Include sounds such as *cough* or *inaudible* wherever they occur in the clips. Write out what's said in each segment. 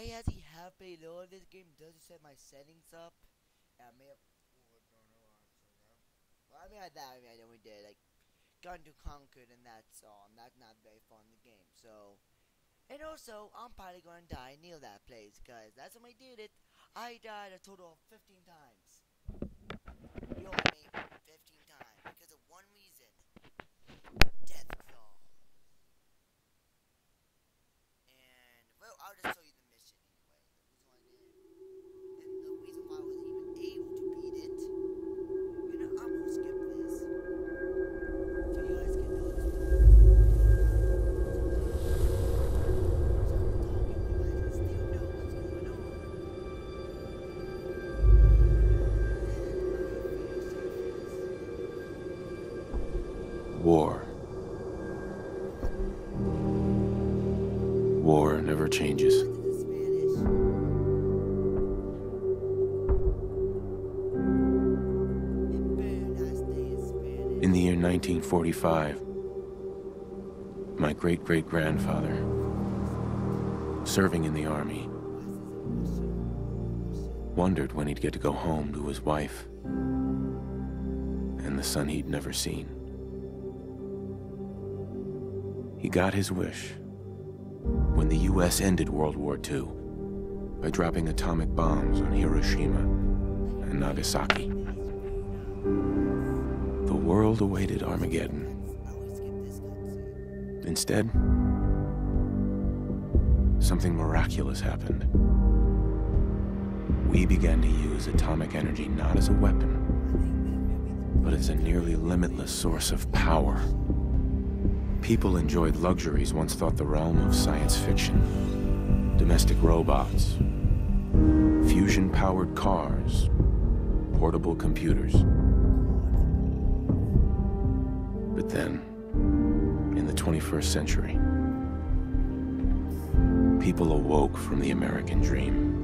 I actually have played all this game. Doesn't set my settings up. I may have. Well, I mean, I doubt. I mean, I we did like Gun to Conquer, and that's all. And that's not very fun in the game. So, and also, I'm probably gonna die near that place because that's when I did it. I died a total of 15 times. You mean? 15 times because of one reason. War. War never changes. In the year 1945, my great great grandfather, serving in the army, wondered when he'd get to go home to his wife and the son he'd never seen. He got his wish when the U.S. ended World War II by dropping atomic bombs on Hiroshima and Nagasaki. The world awaited Armageddon. Instead, something miraculous happened. We began to use atomic energy not as a weapon, but as a nearly limitless source of power. People enjoyed luxuries once thought the realm of science fiction. Domestic robots, fusion-powered cars, portable computers. But then, in the 21st century, people awoke from the American dream.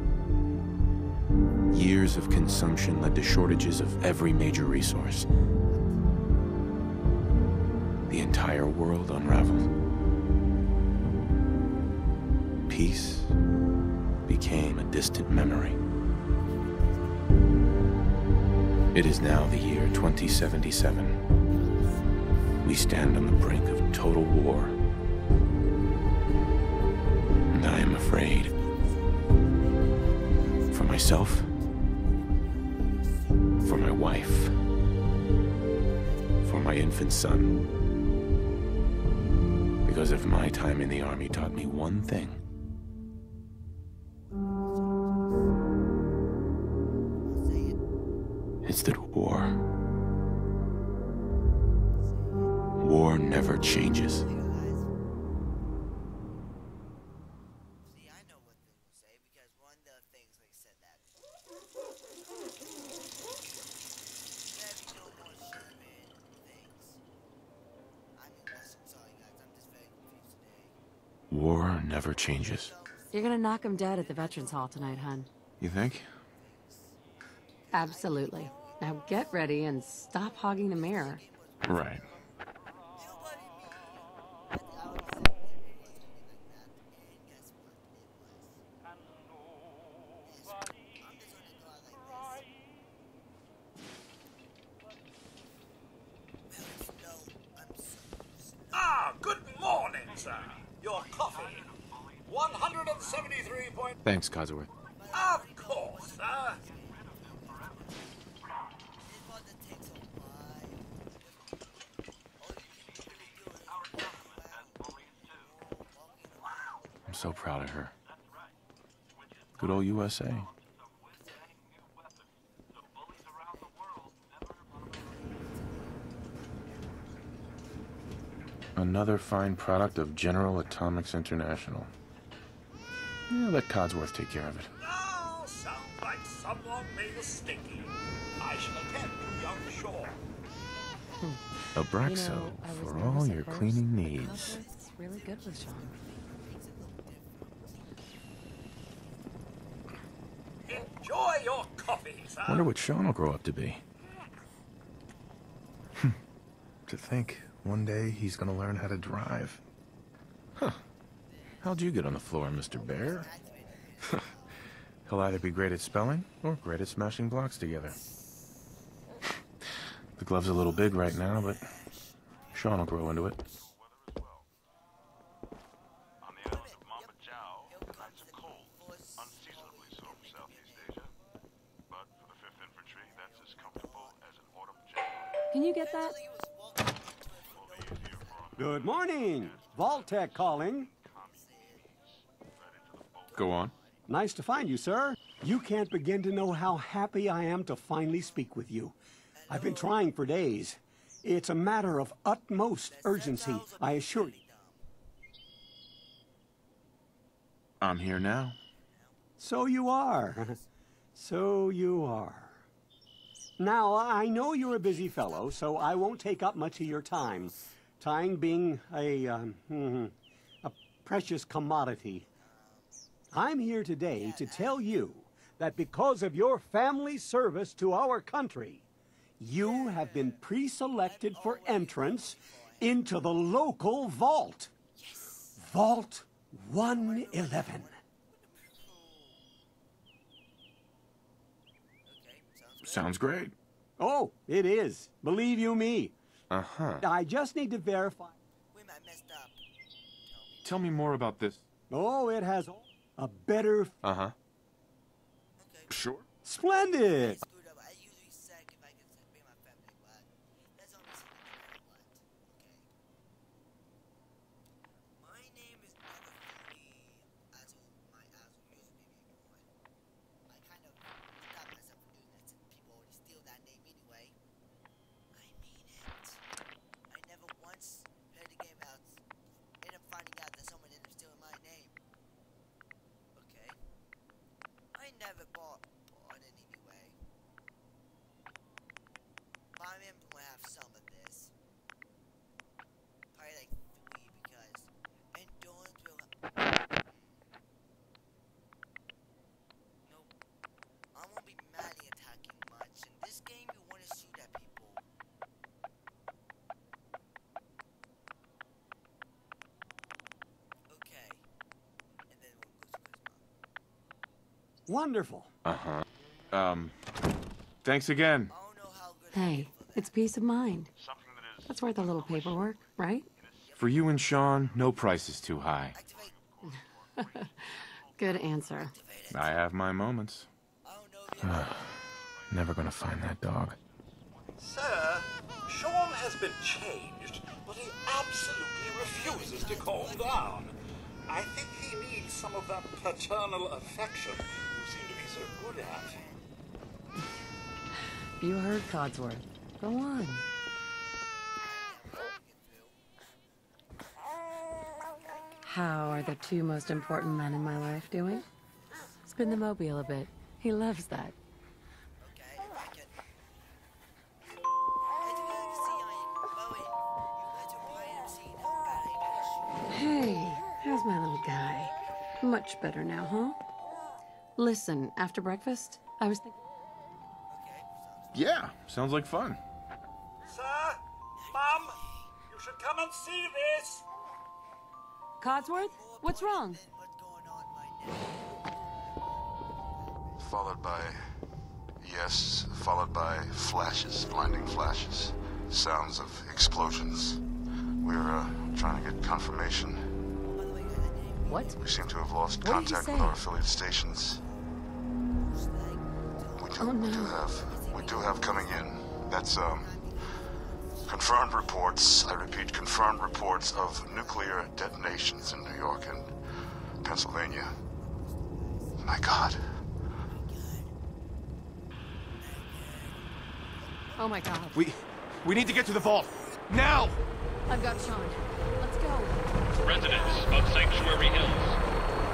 Years of consumption led to shortages of every major resource. The entire world unraveled. Peace became a distant memory. It is now the year 2077. We stand on the brink of total war. And I am afraid. For myself, for my wife, for my infant son. Because if my time in the army taught me one thing, it's that war. War never changes. War never changes. You're gonna knock him dead at the Veterans Hall tonight, hun. You think? Absolutely. Now get ready and stop hogging the mirror. Right. Your coffee. 173 point... Thanks, Codsworth. Of course, sir. I'm so proud of her. Good old USA. Another fine product of General Atomics International. Yeah, let Codsworth take care of it. Oh, sounds like someone made a sticky. I shall attend to young Shaun. Abraxo You know, for all your first, cleaning needs. Codsworth's really good with Shaun. Enjoy your coffee, sir. Wonder what Shaun will grow up to be. Hmm. to think one day he's gonna learn how to drive. Huh. How'd you get on the floor, Mr. Bear? He'll either be great at spelling or great at smashing blocks together. The glove's a little big right now, but Shaun will grow into it. On the island of Mamba Jao, nights are cold, unseasonably so for Southeast Asia. But for the 5th Infantry, that's as comfortable as an autumn January. Can you get that? Good morning. Vault-Tec calling. Go on. Nice to find you, sir. You can't begin to know how happy I am to finally speak with you. I've been trying for days. It's a matter of utmost urgency, I assure you. I'm here now. So you are. *laughs* So you are. Now, I know you're a busy fellow, so I won't take up much of your time. Time being a, um, hmm, a precious commodity. I'm here today to tell you that because of your family service to our country, you have been pre-selected for entrance into the local vault. Vault 111. Sounds Sounds great. Oh, it is. Believe you me. Uh huh. I just need to verify. Wait, I messed up. Tell me more about this. Oh, it has a better. Uh huh. Okay. Sure. Splendid. Screwed up. I usually say if I can bring my family, but that's only something that I want. Okay. My name is never fully as my as username anymore. I kind of stopped myself from doing that since people already steal that name anyway. I mean it. I never once played the game out, end up finding out that someone ended up stealing my name. Okay. I never bought bought it anyway. But I'm gonna have some of this. Probably like three because endurance will. Nope. I won't be madly attacking much. In this game, you want to shoot at people. Okay. And then we'll go to Charisma. Wonderful. Uh huh. Um. Thanks again. I don't know how good I am Hey, it's peace of mind. That is worth a little paperwork, right? For you and Shaun, no price is too high. *laughs* Good answer. I have my moments. I don't know Never gonna find that dog. Sir, Shaun has been changed, but he absolutely refuses to calm down. I think he needs some of that paternal affection you seem to be so good at. You heard Codsworth. Go on. How are the two most important men in my life doing? Spin the mobile a bit. He loves that. Much better now, huh? Listen, after breakfast, I was thinking. Yeah, sounds like fun. Sir, Mum, you should come and see this. Codsworth? What's wrong? than what's going on right now. followed by. Yes, followed by flashes, blinding flashes. Sounds of explosions. We're, uh, trying to get confirmation. What? We seem to have lost What contact with our affiliate stations. We do, Oh, we do have, we do have coming in. That's, um, confirmed reports, I repeat, confirmed reports of nuclear detonations in New York and Pennsylvania. My God. Oh my god. We, we need to get to the vault now. I've got Shaun. Residents of Sanctuary Hills,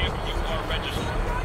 if you are registered,